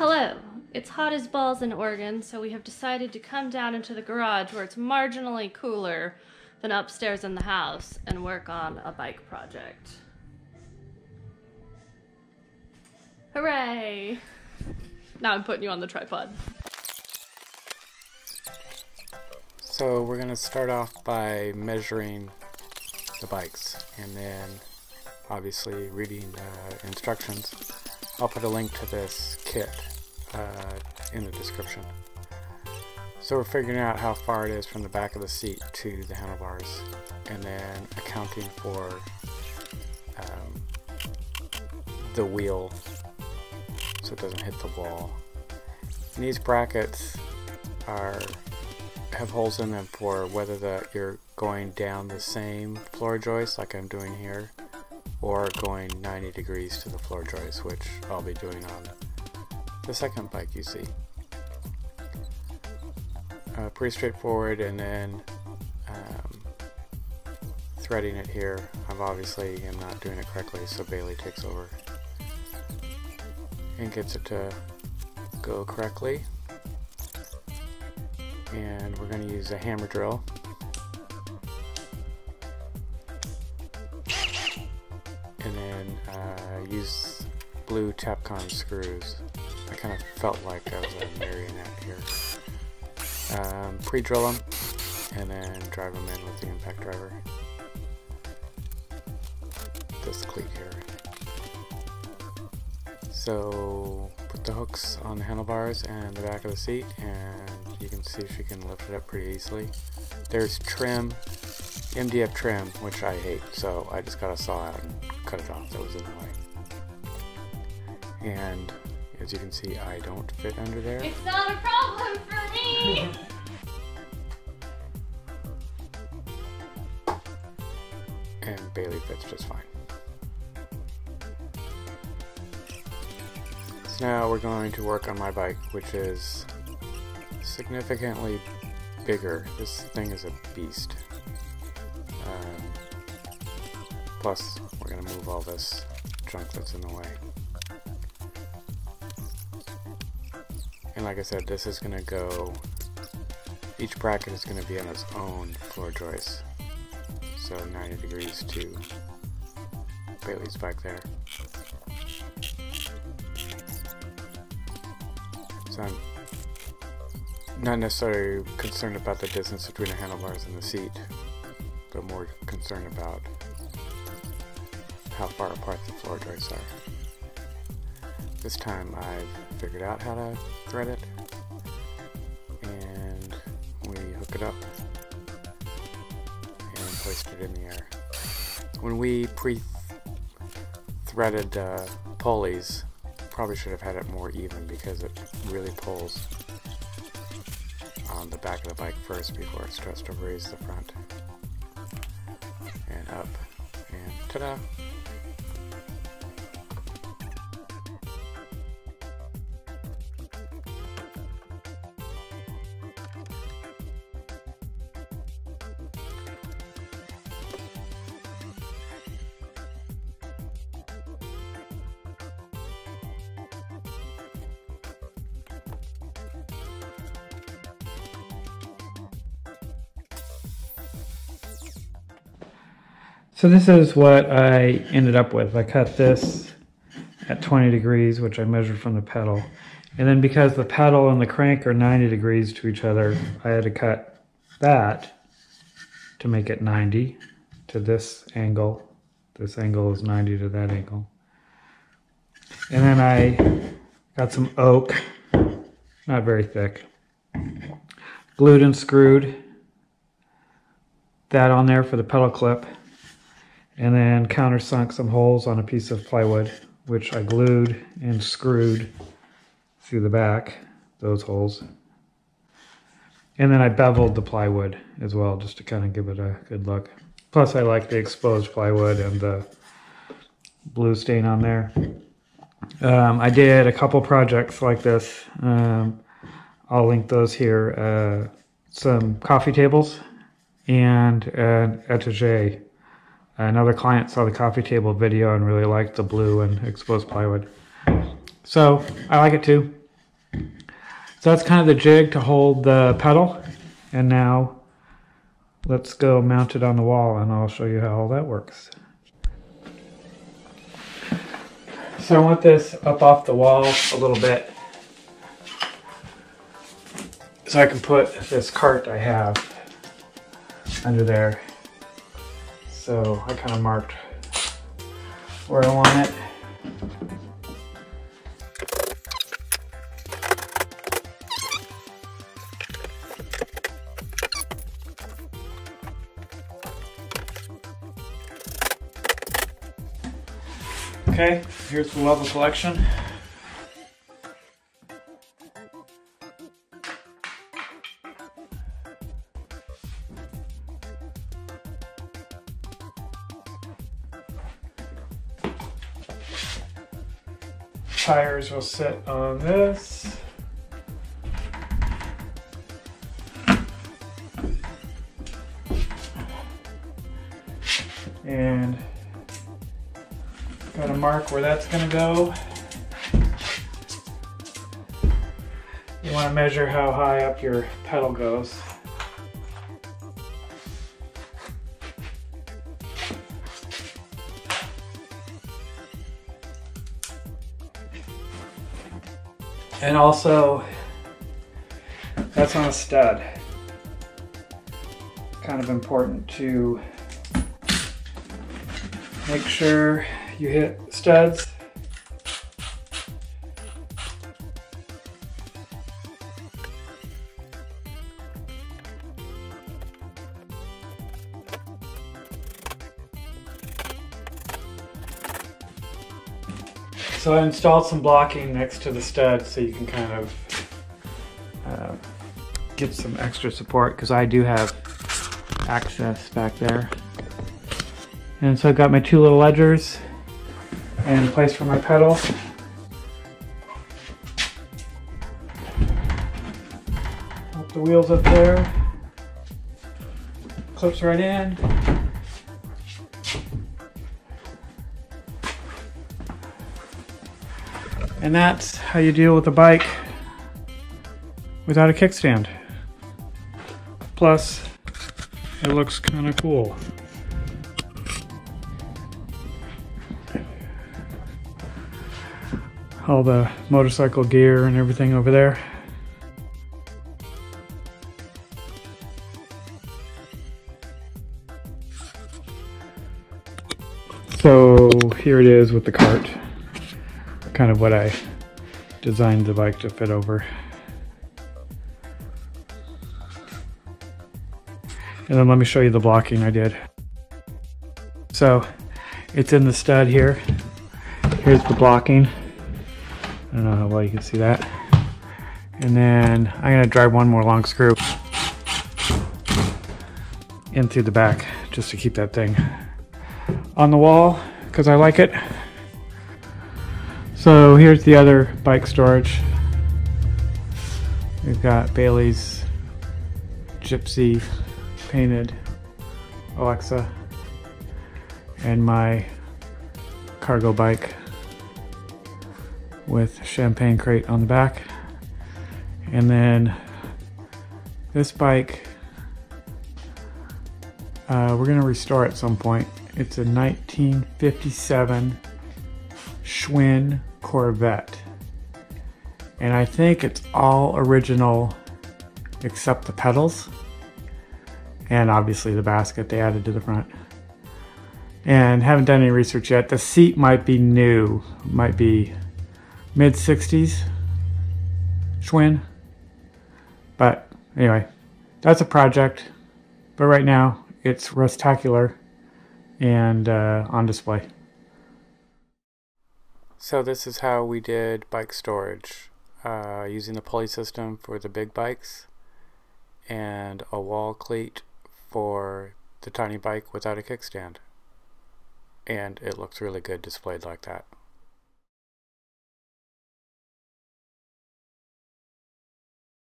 Hello. It's hot as balls in Oregon, so we have decided to come down into the garage where it's marginally cooler than upstairs in the house and work on a bike project. Hooray! Now I'm putting you on the tripod. So we're going to start off by measuring the bikes and then obviously reading the instructions. I'll put a link to this kit uh, in the description. So we're figuring out how far it is from the back of the seat to the handlebars and then accounting for um, the wheel so it doesn't hit the wall. And these brackets are have holes in them for whether the, you're going down the same floor joist like I'm doing here or going 90 degrees to the floor joist which I'll be doing on the second bike you see. Uh, pretty straightforward and then um, threading it here. I'm obviously am not doing it correctly so Bailey takes over and gets it to go correctly. And we're going to use a hammer drill. And then uh, use blue Tapcon screws. I kind of felt like I was a marionette here. Um, Pre-drill them and then drive them in with the impact driver. This cleat here. So put the hooks on the handlebars and the back of the seat and you can see she can lift it up pretty easily. There's trim, MDF trim, which I hate, so I just got a saw out and cut it off that was in the way. And as you can see, I don't fit under there. It's not a problem for me! and Bailey fits just fine. So now we're going to work on my bike, which is significantly bigger. This thing is a beast. Um, plus, we're going to move all this junk that's in the way. And like I said, this is going to go, each bracket is going to be on its own floor joist. So 90 degrees to Bailey's back there. So I'm not necessarily concerned about the distance between the handlebars and the seat, but more concerned about how far apart the floor joists are. This time I've figured out how to thread it, and we hook it up and hoist it in the air. When we pre-threaded uh, pulleys, probably should have had it more even because it really pulls on the back of the bike first before it starts to raise the front and up and ta-da So this is what I ended up with. I cut this at 20 degrees, which I measured from the pedal. And then because the pedal and the crank are 90 degrees to each other, I had to cut that to make it 90 to this angle. This angle is 90 to that angle. And then I got some oak, not very thick, glued and screwed that on there for the pedal clip and then countersunk some holes on a piece of plywood, which I glued and screwed through the back, those holes. And then I beveled the plywood as well, just to kind of give it a good look. Plus I like the exposed plywood and the blue stain on there. Um, I did a couple projects like this. Um, I'll link those here. Uh, some coffee tables and an etagere Another client saw the coffee table video and really liked the blue and exposed plywood. So I like it too. So that's kind of the jig to hold the pedal. And now let's go mount it on the wall and I'll show you how all that works. So I want this up off the wall a little bit so I can put this cart I have under there. So I kind of marked where I want it. Okay, here's the level collection. Tires will sit on this. And Got to mark where that's going to go. You want to measure how high up your pedal goes. And also, that's on a stud. Kind of important to make sure you hit studs. So I installed some blocking next to the stud so you can kind of uh, get some extra support because I do have access back there. And so I've got my two little ledgers and place for my pedal. Put the wheels up there. Clips right in. And that's how you deal with a bike without a kickstand. Plus, it looks kind of cool. all the motorcycle gear and everything over there. So here it is with the cart. Kind of what I designed the bike to fit over. And then let me show you the blocking I did. So it's in the stud here. Here's the blocking. I don't know how well you can see that. And then I'm gonna drive one more long screw in through the back just to keep that thing on the wall because I like it. So here's the other bike storage. We've got Bailey's Gypsy painted Alexa and my cargo bike with champagne crate on the back. And then this bike, uh, we're gonna restore at some point. It's a 1957 Schwinn Corvette. And I think it's all original except the pedals. And obviously the basket they added to the front. And haven't done any research yet. The seat might be new, might be mid 60s Schwinn. But anyway, that's a project. But right now, it's Rustacular and uh, on display. So this is how we did bike storage uh, using the pulley system for the big bikes and a wall cleat for the tiny bike without a kickstand. And it looks really good displayed like that.